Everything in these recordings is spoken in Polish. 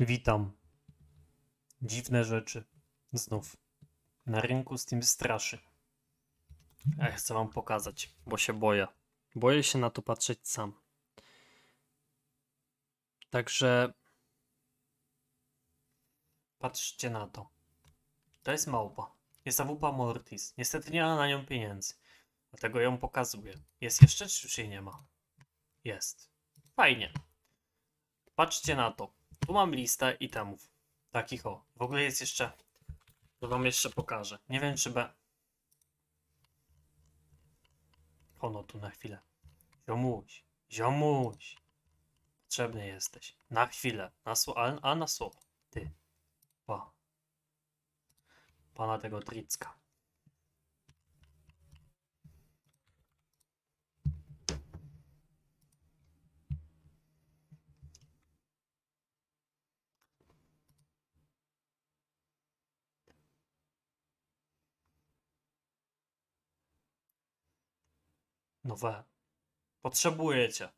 Witam. Dziwne rzeczy. Znów. Na rynku Steam straszy. Ja chcę wam pokazać, bo się boję. Boję się na to patrzeć sam. Także patrzcie na to. To jest małpa. Jest awupa mortis. Niestety nie ma na nią pieniędzy. Dlatego ją pokazuję. Jest jeszcze, czy już jej nie ma? Jest. Fajnie. Patrzcie na to. Tu mam listę itemów. Takich o. W ogóle jest jeszcze. To wam jeszcze pokażę. Nie wiem, czy be. Ono tu na chwilę. Ziomuś. Ziomuś. Potrzebny jesteś. Na chwilę. Na a, a na słowo. Ty. Pa. Pana tego Tricka. Nowe. Potrzebujecie.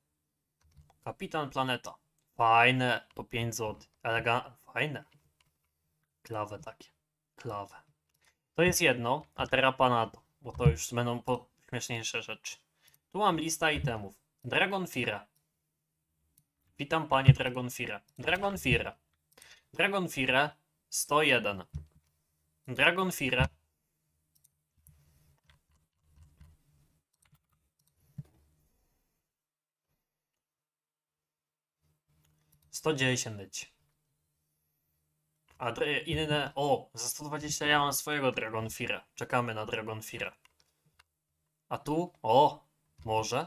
Kapitan Planeta. Fajne. Po 5 zł. Elega... Fajne. Klawe takie. Klawe. To jest jedno, a teraz panado, bo to już będą po śmieszniejsze rzeczy. Tu mam lista itemów. Dragonfire. Witam panie Dragonfire. Dragonfire. Dragonfire 101. Dragonfire 110 leci. A dr- inne. O, za 120 ja mam swojego Dragonfira. Czekamy na Dragonfira. A tu? O, może.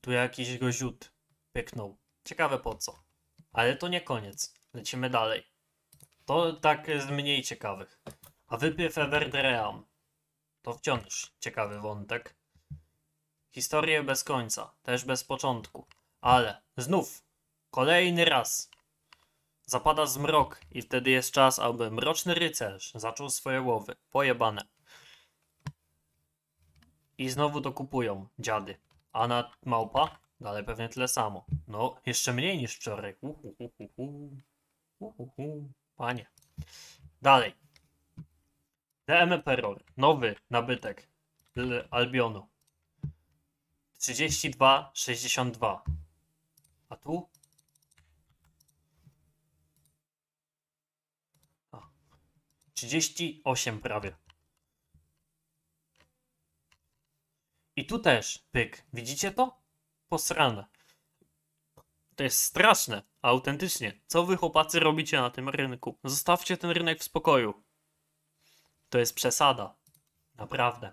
Tu jakiś goziut pyknął. Ciekawe po co. Ale to nie koniec. Lecimy dalej. To tak z mniej ciekawych. A wypiew Everdream. To wciąż ciekawy wątek. Historię bez końca. Też bez początku. Ale znów, kolejny raz, zapada zmrok i wtedy jest czas, aby mroczny rycerz zaczął swoje łowy. Pojebane. I znowu to kupują dziady. A na małpa? Dalej pewnie tyle samo. No, jeszcze mniej niż wczoraj. Uhuhuhu. Uhuhu. Panie. Dalej. DM Peror. Nowy nabytek L- Albionu. 32,62. A tu? A. 38 prawie. I tu też, pyk. Widzicie to? Posrane. To jest straszne, autentycznie. Co wy chłopacy robicie na tym rynku? Zostawcie ten rynek w spokoju. To jest przesada. Naprawdę.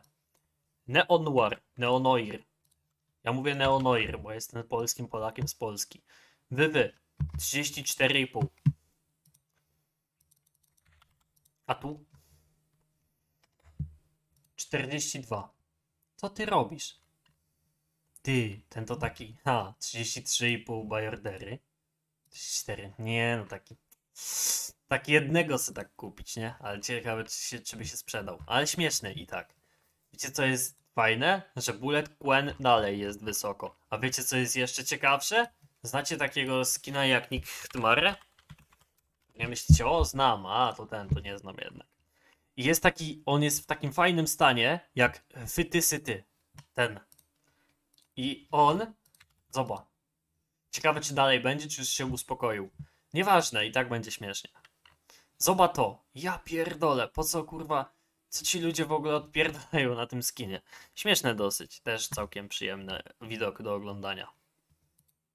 Neonuar, Neonoir. Ja mówię Neonoir, bo jestem polskim Polakiem z Polski. Wy, wy. 34,5. A tu? 42. Co ty robisz? Ty, ten to taki, ha, 33,5 bajordery. 34. Nie, no taki. Tak jednego sobie tak kupić, nie? Ale ciekawe, czy, się, czy by się sprzedał. Ale śmieszny i tak. Wiecie, co jest fajne? Że Bullet Quen dalej jest wysoko. A wiecie, co jest jeszcze ciekawsze? Znacie takiego skina jak Nick Htmare? Nie myślicie, o znam, a to ten, to nie znam jednak. I jest taki, on jest w takim fajnym stanie, jak Fyty Syty. Ten. I on, zobacz. Ciekawe, czy dalej będzie, czy już się uspokoił. Nieważne, i tak będzie śmiesznie. Zobacz to. Ja pierdolę, po co kurwa co ci ludzie w ogóle odpierdalają na tym skinie. Śmieszne dosyć, też całkiem przyjemny widok do oglądania.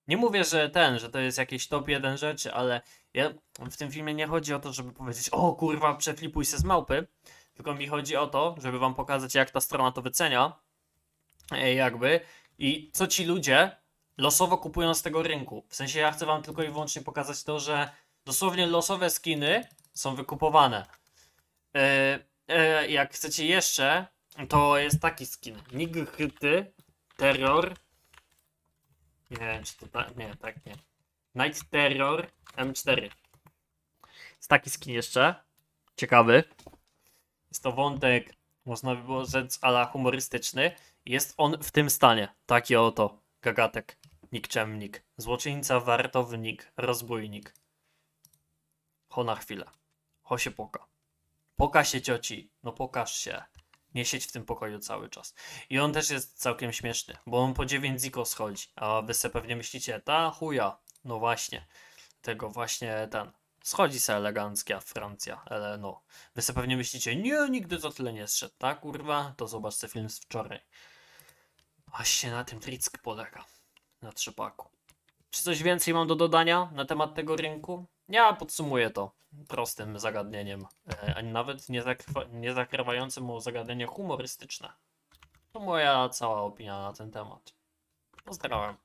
Nie mówię, że ten, że to jest jakieś top 1 rzeczy, ale ja, w tym filmie nie chodzi o to, żeby powiedzieć, o kurwa, przeflipuj się z małpy, tylko mi chodzi o to, żeby wam pokazać, jak ta strona to wycenia, e, jakby, i co ci ludzie losowo kupują z tego rynku. W sensie ja chcę wam tylko i wyłącznie pokazać to, że dosłownie losowe skiny są wykupowane. Yy, e, jak chcecie jeszcze, to jest taki skin. Nigryty, Terror. Nie wiem, czy to tak. Nie, tak nie. Night Terror M4. Jest taki skin jeszcze. Ciekawy. Jest to wątek, można by było rzec, ala humorystyczny. Jest on w tym stanie. Taki oto gagatek. Nikczemnik. Złoczyńca, wartownik, rozbójnik. Ho na chwilę. Ho się poka. Poka się cioci. No pokaż się. Nie siedź w tym pokoju cały czas. I on też jest całkiem śmieszny, bo on po 9 ziko schodzi. A wy sobie pewnie myślicie, ta chuja. No właśnie. Tego właśnie ten. Schodzi se eleganckia Francja, ale no. Wy sobie pewnie myślicie, nie, nigdy za tyle nie zszedł, tak kurwa? To zobaczcie film z wczoraj. Właśnie na tym trick polega. Na trzypaku. Czy coś więcej mam do dodania na temat tego rynku? Ja podsumuję to prostym zagadnieniem, e, a nawet nie, zakrywa, nie zakrywającym o zagadnienie humorystyczne. To moja cała opinia na ten temat. Pozdrawiam.